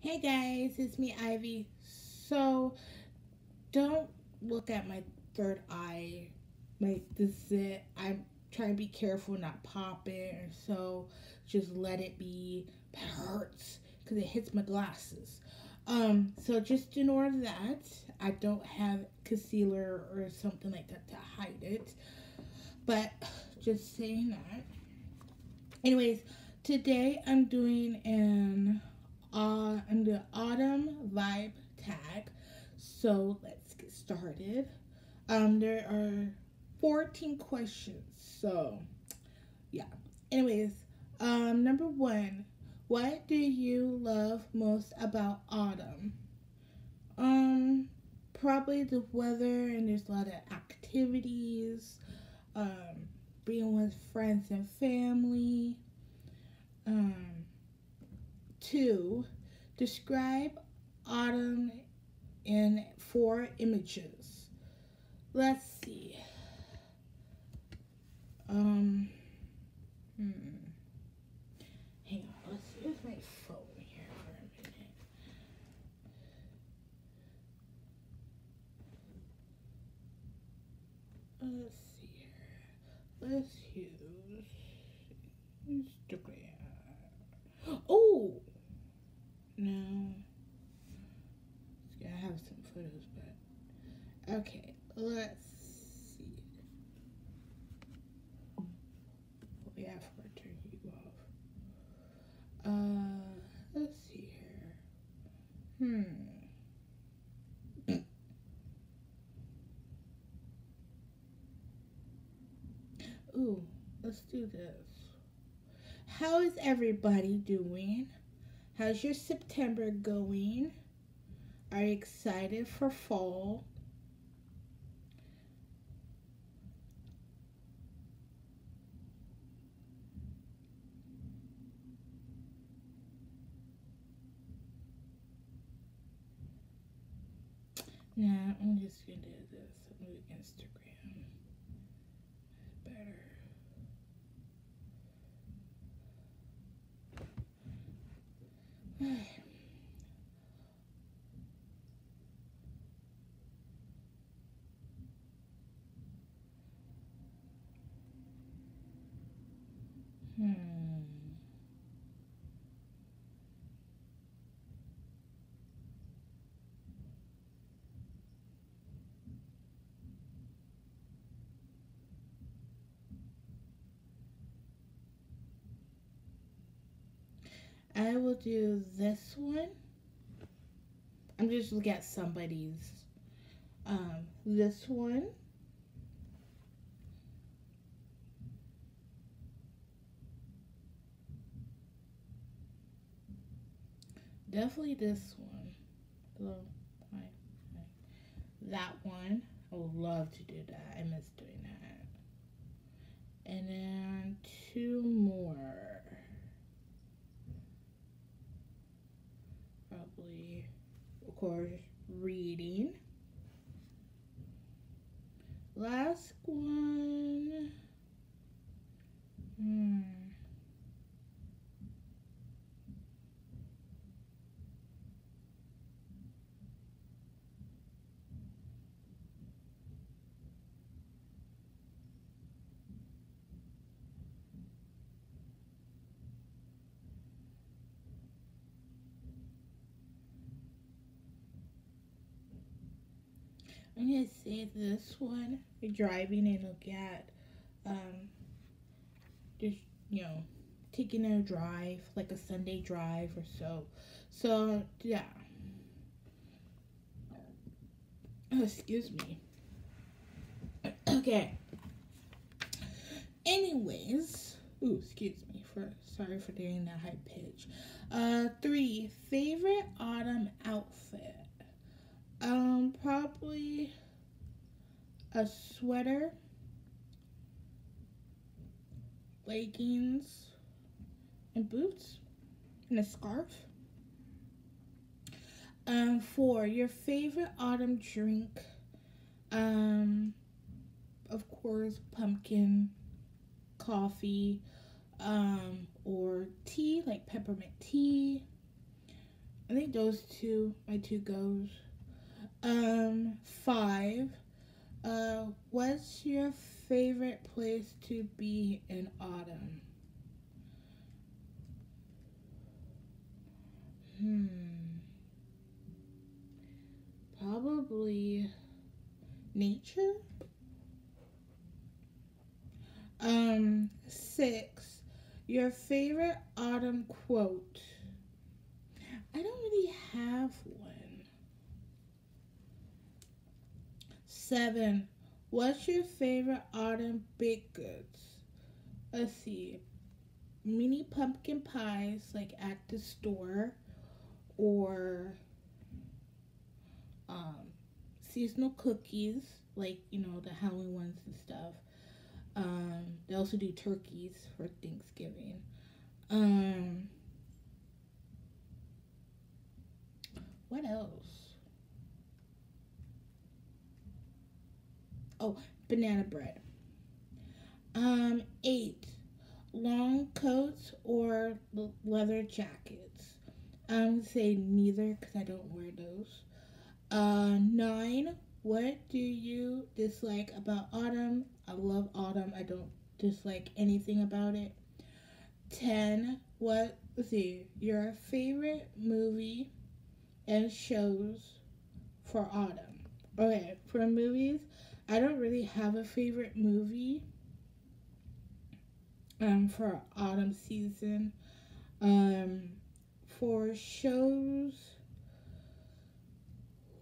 Hey guys, it's me, Ivy. So, don't look at my third eye. Like, this is it. I'm trying to be careful not pop it, so just let it be. It hurts because it hits my glasses. Um, so just ignore that. I don't have concealer or something like that to hide it. But just saying that. Anyways, today I'm doing an uh, the autumn vibe tag. So let's get started. Um, there are 14 questions. So yeah. Anyways, um, number one, what do you love most about autumn? Um, probably the weather and there's a lot of activities. Um, being with friends and family. Um, two, describe autumn in four images. Let's see. Um, hmm. Hang on, let's use my phone here for a minute. Let's see here. Let's use. Oh! No. Yeah, I have some photos, but. Okay, let's see. Yeah, for to turn you off. Uh, let's see here. Hmm. Ooh, let's do this. How is everybody doing? How's your September going? Are you excited for fall? Nah, I'm just gonna do this. Move Instagram. Hmm. I will do this one. I'm just looking at somebody's. Um, this one. Definitely this one. Hello. Hi. Hi. That one. I would love to do that. I miss doing that. And then two more. Probably, of course, reading. Last one. Hmm. I'm gonna say this one. Driving and look at, um, just you know, taking a drive, like a Sunday drive or so. So yeah. Oh, excuse me. Okay. Anyways, ooh, excuse me for sorry for doing that high pitch. Uh, three favorite autumn outfit. Um, probably a sweater, leggings, and boots, and a scarf. Um, four, your favorite autumn drink. Um, of course, pumpkin coffee, um, or tea, like peppermint tea. I think think those two, my two goes. Um, five. Uh, what's your favorite place to be in autumn? Hmm. Probably nature. Um, six. Your favorite autumn quote. I don't really have one. Seven. What's your favorite autumn baked goods? Let's see. Mini pumpkin pies, like at the store, or um, seasonal cookies, like you know the Halloween ones and stuff. Um, they also do turkeys for Thanksgiving. Um, what else? Oh, banana bread. Um, eight, long coats or leather jackets. I'm gonna say neither because I don't wear those. Uh, nine, what do you dislike about autumn? I love autumn. I don't dislike anything about it. 10. What, see, your favorite movie and shows for autumn. Okay, for movies, I don't really have a favorite movie um, for autumn season. Um, for shows,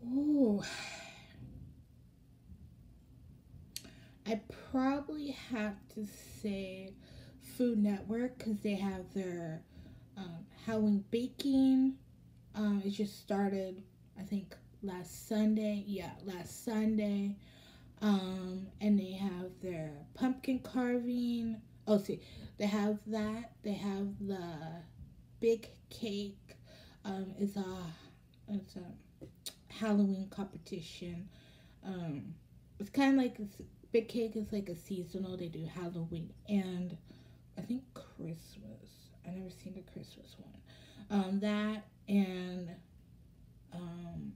ooh, I probably have to say Food Network because they have their um, Halloween baking. Um, it just started, I think, last Sunday. Yeah, last Sunday. Um, and they have their pumpkin carving. Oh, see, they have that. They have the big cake. Um, it's a it's a Halloween competition. Um, it's kind of like a, Big Cake is like a seasonal. They do Halloween and I think Christmas. I never seen the Christmas one. Um, that and um,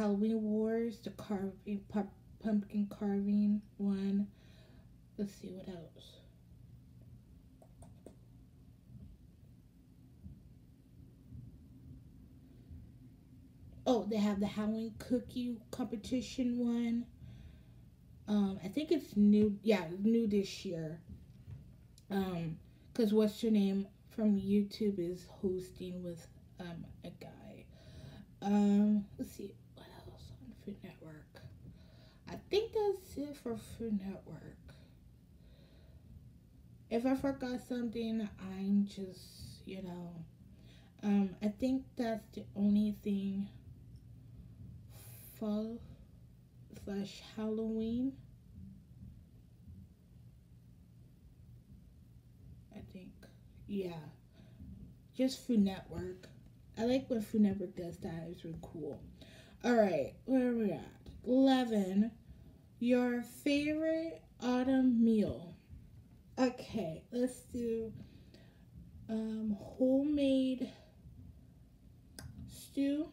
Halloween Wars, the carving pumpkin carving one. Let's see what else. Oh, they have the Halloween cookie competition one. Um, I think it's new. Yeah, new this year. Um, cause what's your name from YouTube is hosting with um a guy. Um, let's see Food Network. I think that's it for Food Network. If I forgot something, I'm just you know. Um, I think that's the only thing fall slash Halloween. I think. Yeah. Just Food Network. I like when Food Network does that. It's really cool. Alright, where are we at? 11. Your favorite autumn meal. Okay, let's do um, homemade stew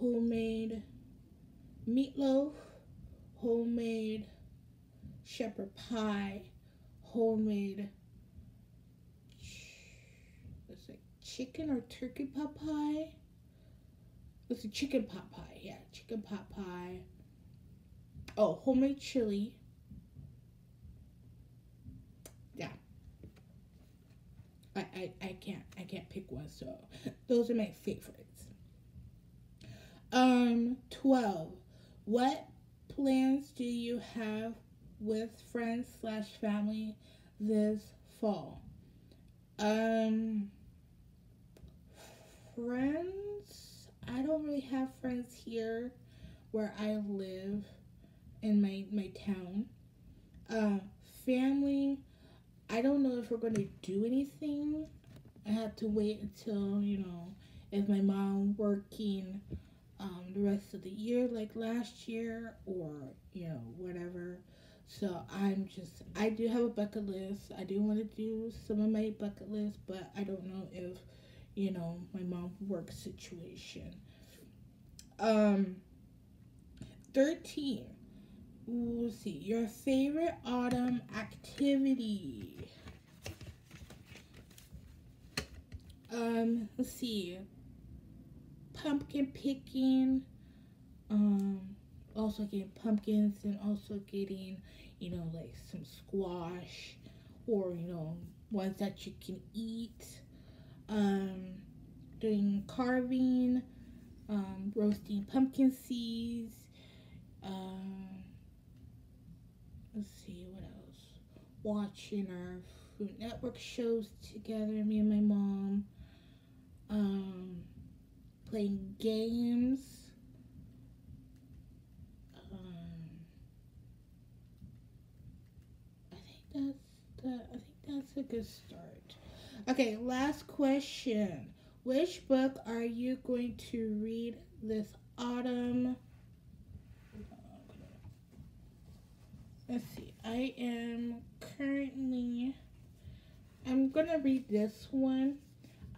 homemade meatloaf, homemade shepherd pie, homemade it's like chicken or turkey pot pie. It's a chicken pot pie, yeah, chicken pot pie. Oh, homemade chili. Yeah. I, I, I can't I can't pick one, so those are my favorites. Um, 12. What plans do you have with friends slash family this fall? Um, friends? I don't really have friends here where I live in my, my town. Uh, family, I don't know if we're going to do anything. I have to wait until, you know, if my mom working um, the rest of the year like last year or you know whatever So I'm just, I do have a bucket list. I do want to do some of my bucket list, but I don't know if, you know, my mom work situation. Um, 13. We'll see. Your favorite autumn activity. Um, let's see. Pumpkin picking. Um, also getting pumpkins and also getting, you know, like some squash or, you know, ones that you can eat. Um, doing carving, um, roasting pumpkin seeds. Um, let's see what else. Watching our Food Network shows together, me and my mom. Um, playing games. Um, I think that's the. I think that's a good start. Okay, last question. Which book are you going to read this autumn? Let's see. I am currently. I'm gonna read this one.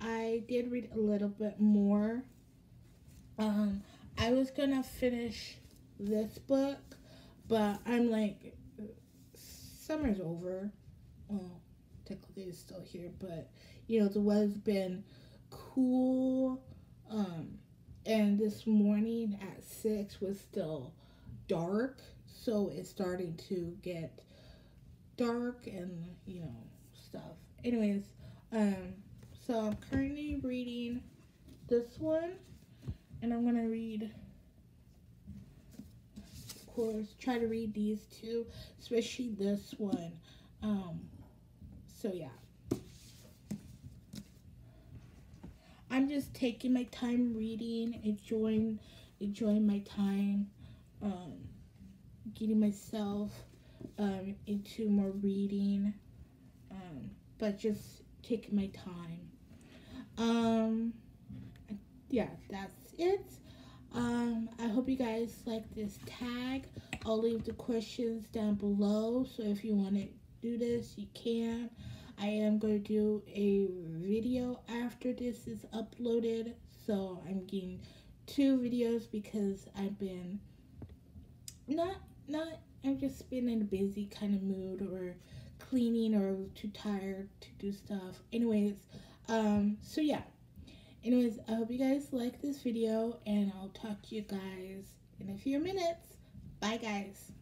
I did read a little bit more. Um, I was gonna finish this book, but I'm like, summer's over. Well, technically it's still here, but you know the weather's been cool. Um, and this morning at six was still dark, so it's starting to get dark and you know stuff. Anyways, um, so I'm currently reading this one, and I'm gonna read. Of course, try to read these two, especially this one. Um, so yeah. I'm just taking my time reading, enjoying enjoying my time, um, getting myself um, into more reading, um, but just taking my time. Um, yeah, that's it. Um, I hope you guys like this tag. I'll leave the questions down below, so if you want to do this, you can. I am going to do a video after this is uploaded. So I'm getting two videos because I've been not, not, I've just been in a busy kind of mood or cleaning or too tired to do stuff. Anyways, um, so yeah. Anyways, I hope you guys like this video and I'll talk to you guys in a few minutes. Bye guys.